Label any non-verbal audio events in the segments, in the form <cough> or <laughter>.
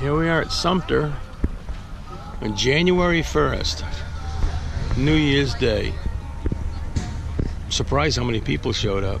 Here we are at Sumter on January 1st, New Year's Day. surprised how many people showed up.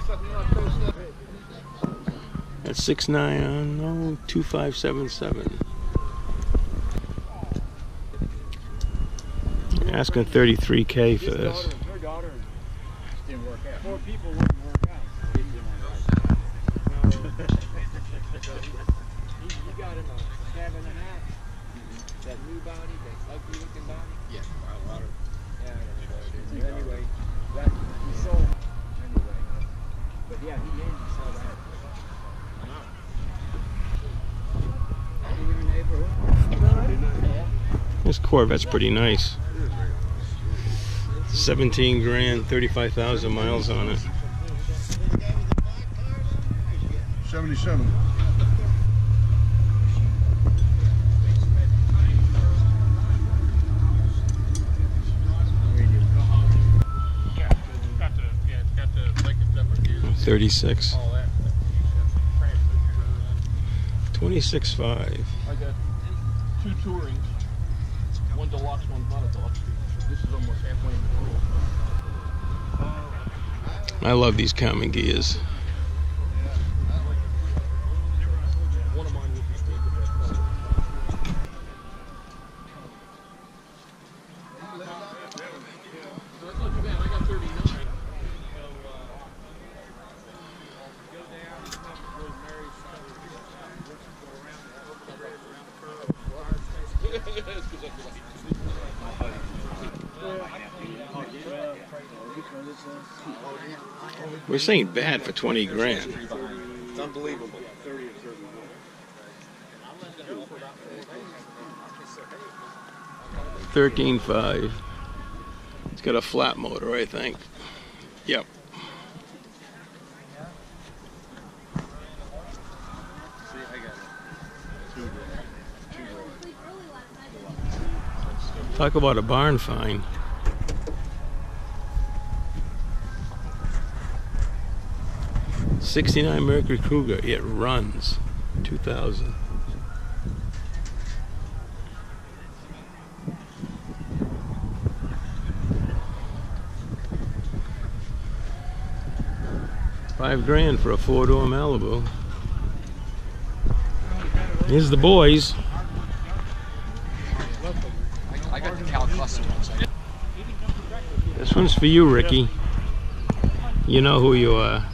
<laughs> new body, that ugly looking body. Yeah, a lot of. Yeah, I don't know what it is. But anyway, that he sold. Anyway, but yeah, he did. He sold that. In your neighborhood. This Corvette's pretty nice. 17 grand, 35,000 miles on it. 77. 36. all that. 26.5. I got two tourings, one deluxe, one not a deluxe. This is almost halfway in the I love these common gears. We're saying bad for 20 grand. It's unbelievable. 13.5. It's got a flat motor, I think. Yep. Talk about a barn find. Sixty-nine Mercury Cougar. It runs. Two thousand. Five grand for a four-door Malibu. Here's the boys. This one's for you, Ricky. You know who you are.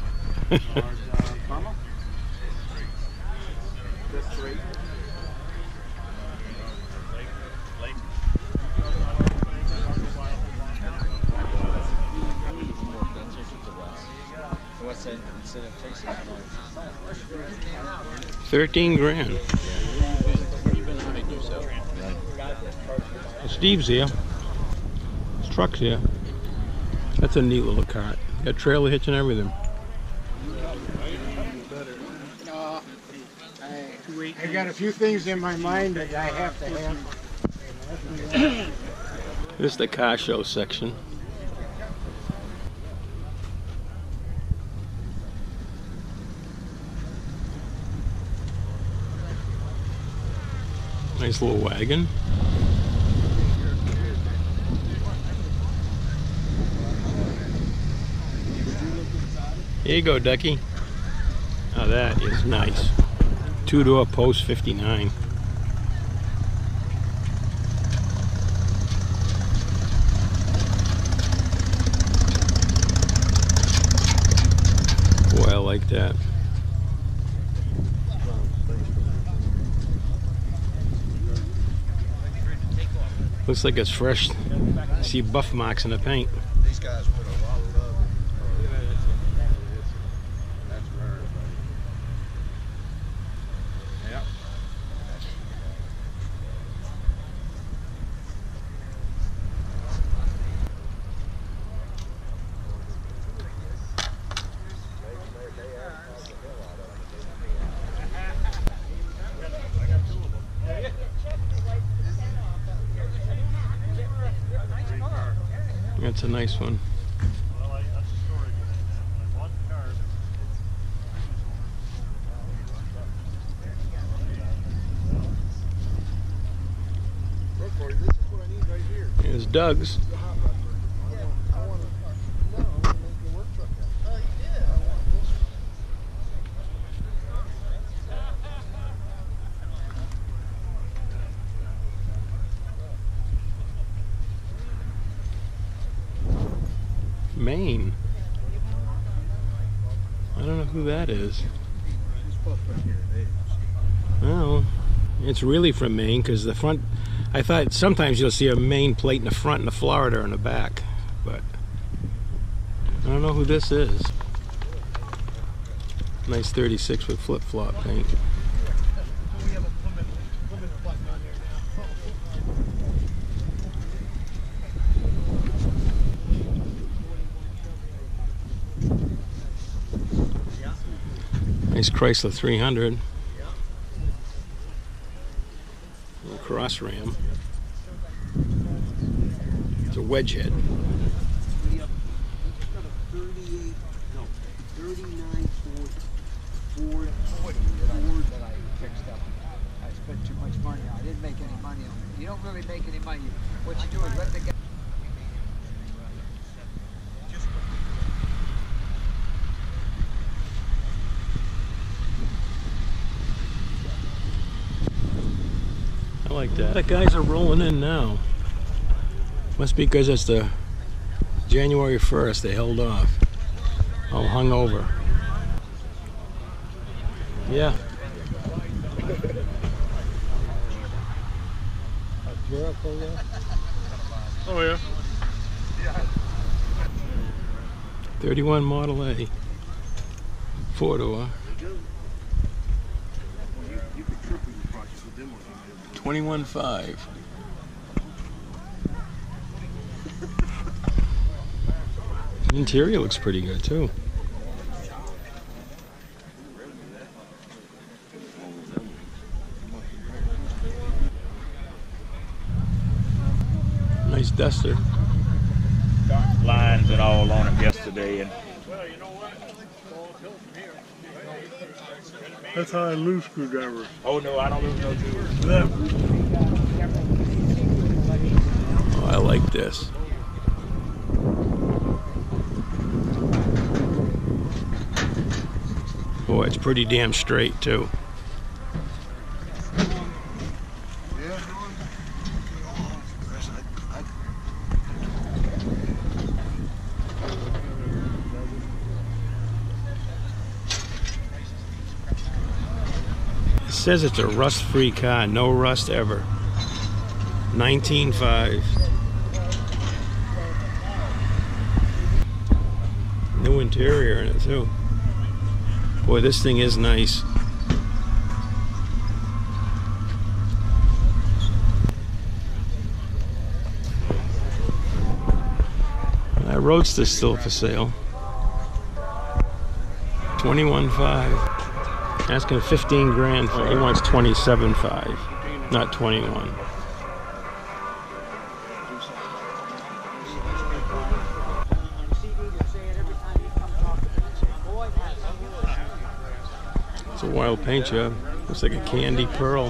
Thirteen grand. Steve's here. His truck's here. That's a neat little cart. Got trailer hitch and everything. I got a few things in my mind that I have to have. This is the car show section. Nice little wagon. Here you go, Ducky. Now that is nice. Two door post 59. Boy, I like that. Looks like it's fresh. See buff marks in the paint. These guys put a lot of love in. That's rare, Yeah. That's a nice one. Well, I, that's the story behind that. When I bought the car, Look, Corey, this is what I need right here. Here's Doug's. The hot rod version. I want, I want to, no, I want to make the work truck out. Oh, you did? I want this one. Maine. I don't know who that is. Well, it's really from Maine because the front. I thought sometimes you'll see a Maine plate in the front and a Florida in the back, but I don't know who this is. Nice 36 with flip flop paint. We have a Plymouth, Plymouth button on there now. Nice Chrysler 300. Little cross ram. It's a wedge head. I spent too much money. I didn't make any money on it. You don't really make any money. What you do is let the guy. Like that. The guys are rolling in now. Must be because it's the January 1st. They held off. All hung over. Yeah. Oh yeah. 31 Model A. Four door. You could triple your prices with them ones. 21.5. Interior looks pretty good too. Nice duster. lines and all on it yesterday, and That's how I lose screwdriver. oh no, I don't lose no jewels. Oh, I like this. Boy, it's pretty damn straight too. Yeah. It says it's a rust-free car, no rust ever. 19.5. New interior in it too. Boy, this thing is nice. That Roadster's still for sale. 21.5. Asking 15 grand for it. He wants 27.5, not 21. It's a wild paint job. Looks like a candy pearl.